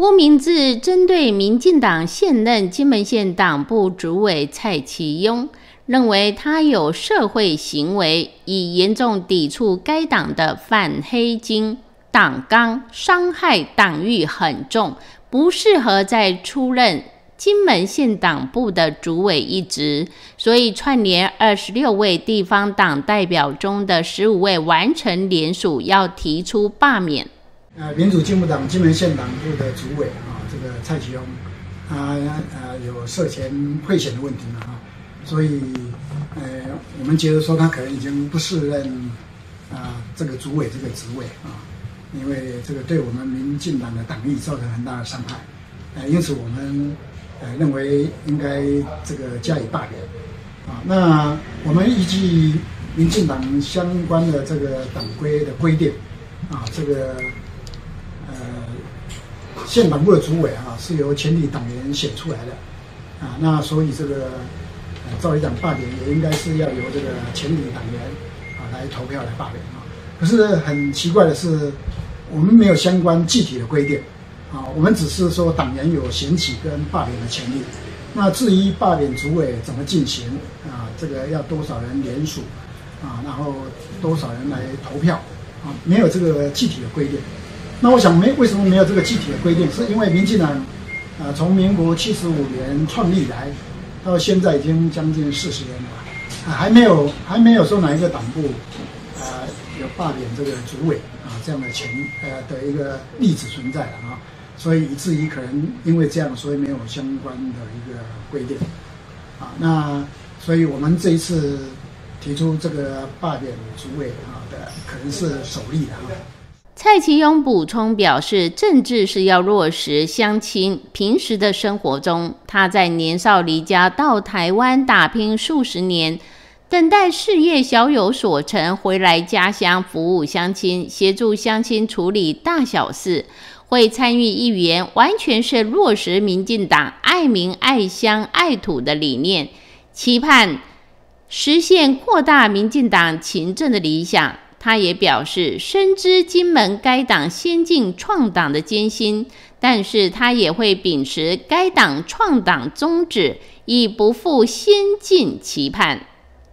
吴明志针对民进党现任金门县党部主委蔡其庸，认为他有社会行为，以严重抵触该党的反黑金党纲，伤害党誉很重，不适合再出任金门县党部的主委一职，所以串联二十六位地方党代表中的十五位完成联署，要提出罢免。呃，民主进步党金门县党部的主委啊，这个蔡启庸，他呃有涉嫌贿选的问题嘛啊，所以呃，我们觉得说他可能已经不适任啊这个主委这个职位啊，因为这个对我们民进党的党义造成很大的伤害，呃，因此我们呃认为应该这个加以罢免啊。那我们依据民进党相关的这个党规的规定啊，这个。县党部的主委啊，是由全体党员选出来的，啊，那所以这个，呃，照理长罢免也应该是要由这个全体党员啊来投票来罢免啊。可是很奇怪的是，我们没有相关具体的规定，啊，我们只是说党员有选举跟罢免的权利。那至于罢免主委怎么进行啊，这个要多少人联署啊，然后多少人来投票啊，没有这个具体的规定。那我想没为什么没有这个具体的规定？是因为民进党，啊，从民国七十五年创立以来，到现在已经将近四十年了，啊，还没有还没有说哪一个党部，啊，有罢免这个主委啊这样的前呃的一个例子存在了啊，所以以至于可能因为这样，所以没有相关的一个规定，啊，那所以我们这一次提出这个罢免主委啊的，可能是首例的哈。蔡其勇补充表示，政治是要落实乡亲平时的生活中。他在年少离家到台湾打拼数十年，等待事业小有所成，回来家乡服务乡亲，协助乡亲处理大小事，会参与议员，完全是落实民进党爱民爱乡爱土的理念，期盼实现扩大民进党勤政的理想。他也表示，深知金门该党先进创党的艰辛，但是他也会秉持该党创党宗旨，以不负先进期盼。